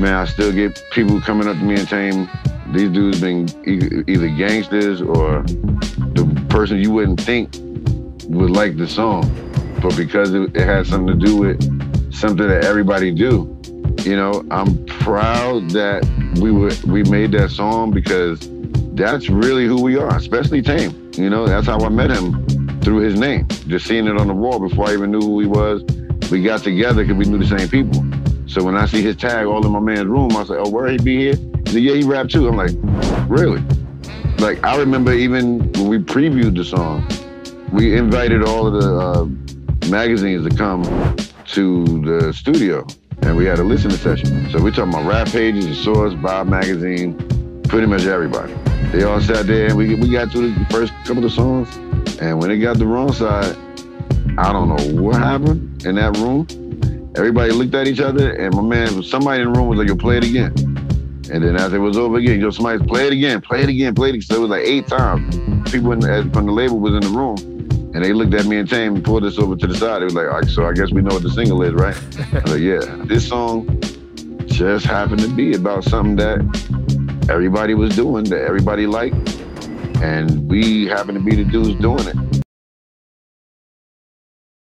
man, I still get people coming up to me and saying these dudes been either gangsters or the person you wouldn't think would like the song, but because it, it had something to do with something that everybody do, you know, I'm proud that we were we made that song because that's really who we are, especially Tame. You know, that's how I met him through his name. Just seeing it on the wall before I even knew who he was. We got together because we knew the same people. So when I see his tag all in my man's room, I say, "Oh, where he be here?" He said, "Yeah, he rap too." I'm like, "Really?" Like I remember even when we previewed the song, we invited all of the uh, magazines to come to the studio, and we had a listening session. So we're talking about rap pages, the Source, Bob Magazine, pretty much everybody. They all sat there, and we we got to the first couple of songs, and when it got the wrong side, I don't know what happened in that room. Everybody looked at each other, and my man, somebody in the room was like, "Yo, play it again." And then after it was over again, yo, somebody play it again, play it again, play it again. So it was like eight times. People in, from the label was in the room, and they looked at me and Tame and pulled us over to the side. They was like, All right, so I guess we know what the single is, right? I was like, yeah. This song just happened to be about something that everybody was doing, that everybody liked, and we happened to be the dudes doing it.